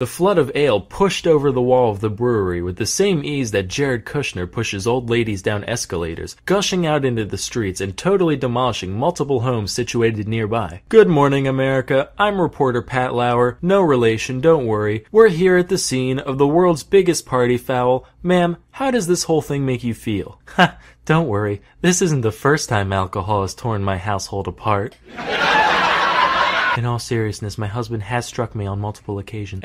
The flood of ale pushed over the wall of the brewery with the same ease that Jared Kushner pushes old ladies down escalators, gushing out into the streets and totally demolishing multiple homes situated nearby. Good morning, America. I'm reporter Pat Lauer. No relation, don't worry. We're here at the scene of the world's biggest party foul. Ma'am, how does this whole thing make you feel? Ha, don't worry. This isn't the first time alcohol has torn my household apart. In all seriousness, my husband has struck me on multiple occasions.